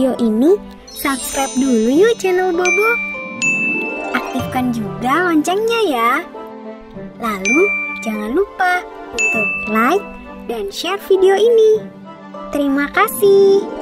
video ini, subscribe dulu yuk channel Bobo. Aktifkan juga loncengnya ya. Lalu, jangan lupa untuk like dan share video ini. Terima kasih.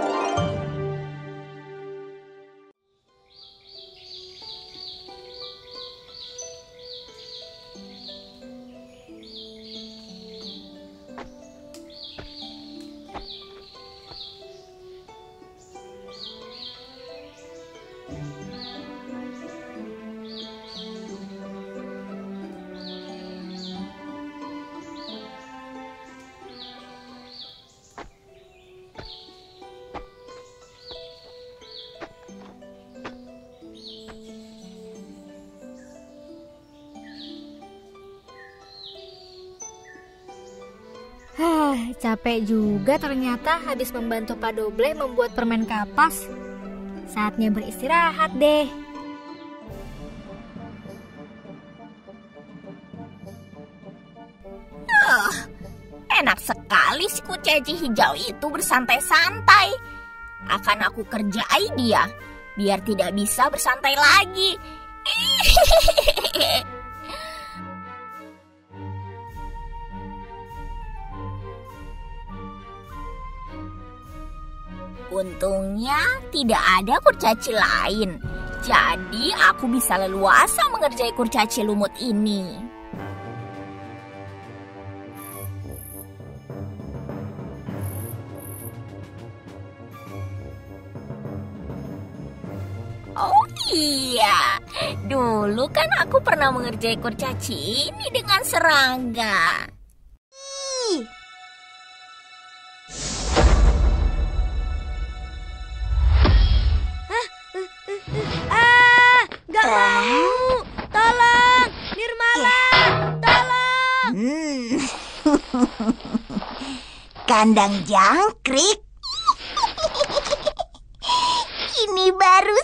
Hah, capek juga ternyata habis membantu Pak Doble membuat permen kapas. Saatnya beristirahat deh. Uh, enak sekali si kurcaci hijau itu bersantai-santai. Akan aku kerjai dia, biar tidak bisa bersantai lagi. Untungnya tidak ada kurcaci lain. Jadi aku bisa leluasa mengerjai kurcaci lumut ini. Oh iya, dulu kan aku pernah mengerjai kurcaci ini dengan serangga. Kandang jangkrik. Ini baru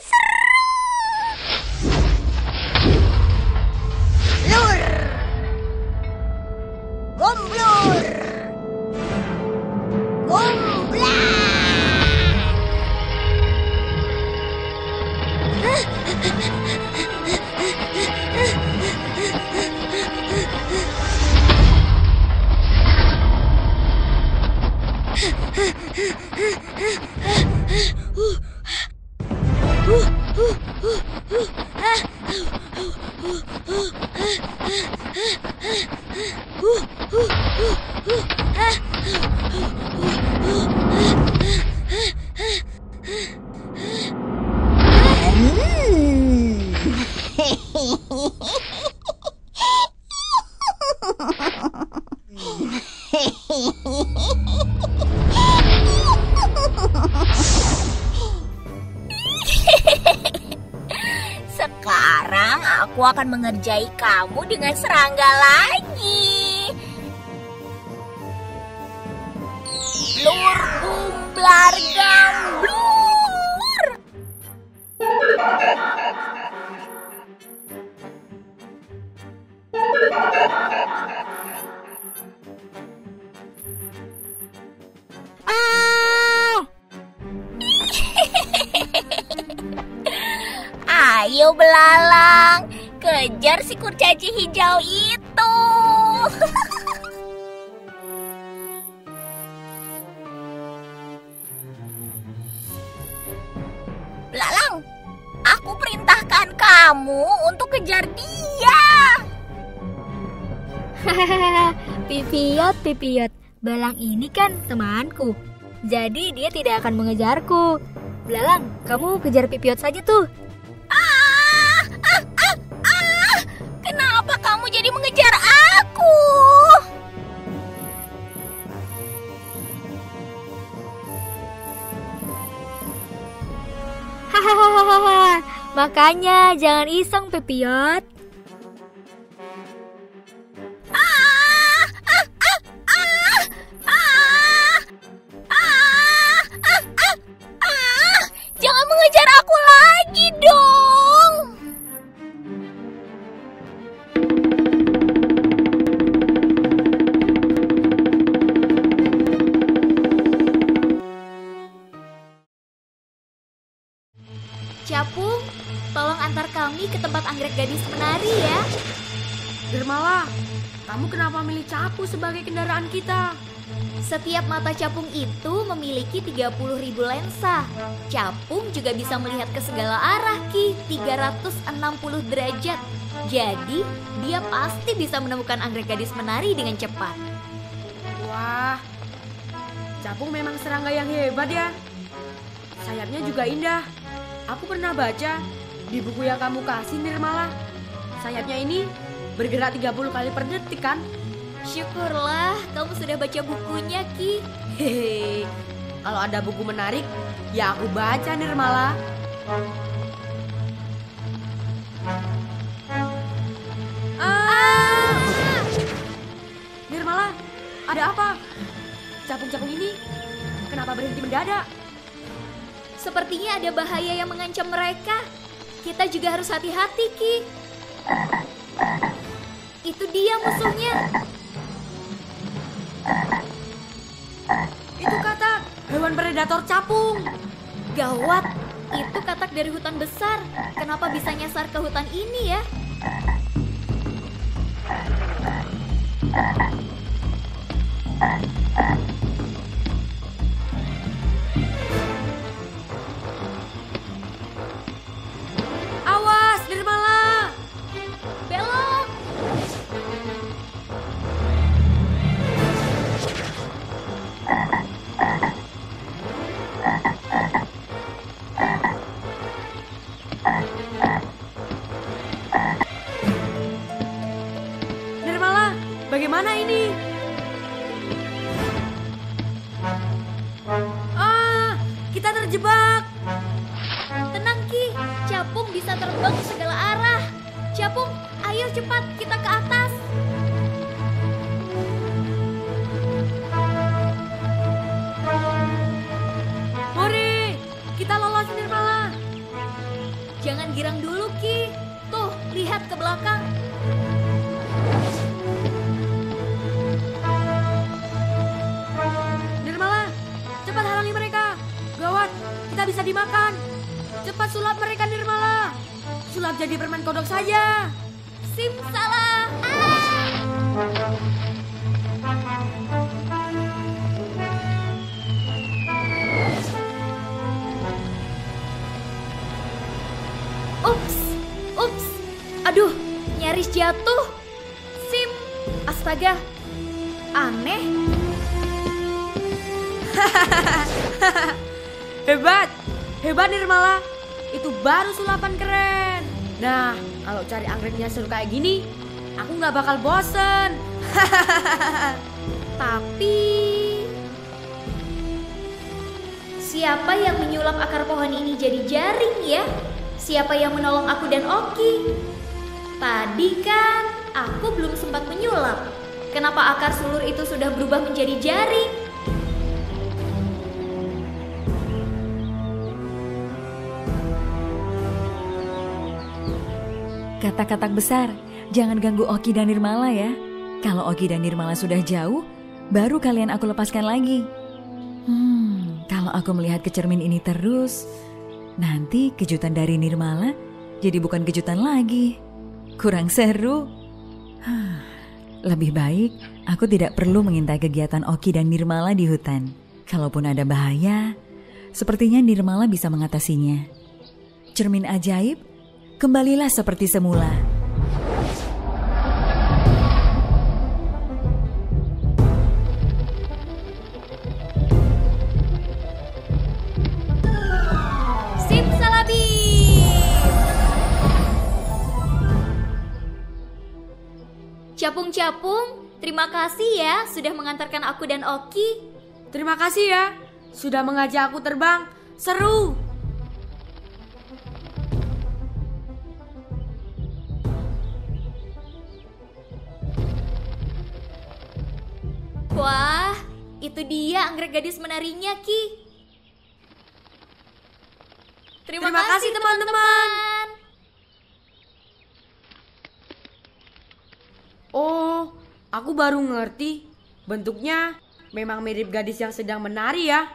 Mm. Akan mengerjai kamu dengan serangga lagi. Kejar si kurcaci hijau itu. belalang, aku perintahkan kamu untuk kejar dia. Pipiot, Pipiot. Belang ini kan temanku. Jadi dia tidak akan mengejarku. Belalang, kamu kejar Pipiot saja tuh. Makanya jangan iseng Pipiot. Ke tempat anggrek gadis menari ya. Nirmala, kamu kenapa milih Capu sebagai kendaraan kita? Setiap mata capung itu memiliki 30.000 lensa. Capung juga bisa melihat ke segala arah, Ki, 360 derajat. Jadi, dia pasti bisa menemukan anggrek gadis menari dengan cepat. Wah, Capung memang serangga yang hebat ya. Sayapnya juga indah. Aku pernah baca di buku yang kamu kasih Nirmala. Sayapnya ini bergerak 30 kali per detik kan? Syukurlah kamu sudah baca bukunya, Ki. Hehehe. Kalau ada buku menarik, ya aku baca Nirmala. Ah! Nirmala, ada apa? Capung-capung ini kenapa berhenti mendadak? Sepertinya ada bahaya yang mengancam mereka. Kita juga harus hati-hati, Ki. Itu dia musuhnya. Itu kata hewan predator capung. Gawat, itu katak dari hutan besar. Kenapa bisa nyasar ke hutan ini ya? Awas, terbang ke segala arah. Capung, ayo cepat kita ke atas. Hore, kita lolos Nirmala. Jangan girang dulu, Ki. Tuh, lihat ke belakang. Nirmala, cepat halangi mereka. Gawat, kita bisa dimakan. Cepat sulap mereka Nirmala. Sulap jadi permen kodok saja. Simsalah. Ah! Ups, ups. Aduh, nyaris jatuh. Sim, astaga. Aneh. Hebat, hebat Nirmala. Itu baru sulapan keren. Nah, kalau cari anggreknya seru kayak gini, aku nggak bakal bosen. Tapi siapa yang menyulap akar pohon ini jadi jaring ya? Siapa yang menolong aku dan Oki? Tadi kan aku belum sempat menyulap. Kenapa akar sulur itu sudah berubah menjadi jaring? Kata-kata besar, jangan ganggu Oki dan Nirmala ya. Kalau Oki dan Nirmala sudah jauh, baru kalian aku lepaskan lagi. Hmm, kalau aku melihat ke cermin ini terus, nanti kejutan dari Nirmala jadi bukan kejutan lagi. Kurang seru. Lebih baik aku tidak perlu mengintai kegiatan Oki dan Nirmala di hutan. Kalaupun ada bahaya, sepertinya Nirmala bisa mengatasinya. Cermin ajaib, kembalilah seperti semula. Capung-capung, terima kasih ya sudah mengantarkan aku dan Oki. Terima kasih ya, sudah mengajak aku terbang. Seru. Wah, itu dia anggrek gadis menarinya, Ki. Terima, Terima kasih, teman-teman. Oh, aku baru ngerti. Bentuknya memang mirip gadis yang sedang menari ya.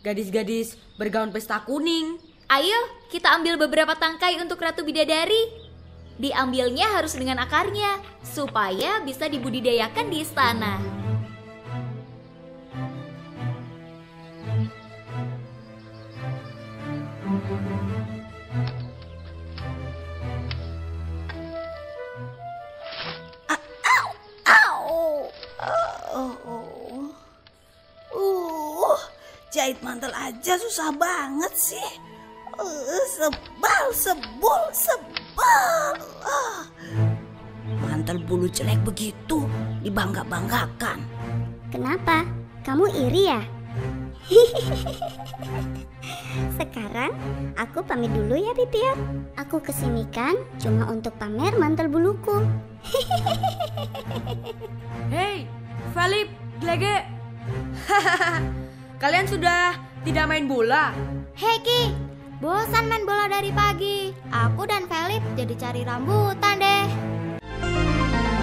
Gadis-gadis bergaun pesta kuning. Ayo, kita ambil beberapa tangkai untuk Ratu Bidadari. Diambilnya harus dengan akarnya, supaya bisa dibudidayakan di istana. Jahit mantel aja susah banget sih. Uh, sebal, sebul, sebal. Ah. Mantel bulu jelek begitu dibangga-banggakan. Kenapa? Kamu iri ya? Sekarang aku pamit dulu ya Pipir. Aku ke sini kan cuma untuk pamer mantel buluku. Hei, Felip, Glege. Kalian sudah tidak main bola? Hei Ki, bosan main bola dari pagi. Aku dan Felip jadi cari rambutan deh.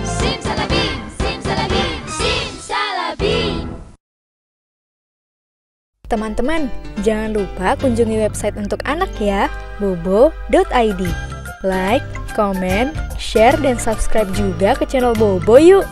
Simsalabim, simsalabim, simsalabim. Teman-teman, jangan lupa kunjungi website untuk anak ya, bobo.id. Like, comment, share, dan subscribe juga ke channel Bobo yuk!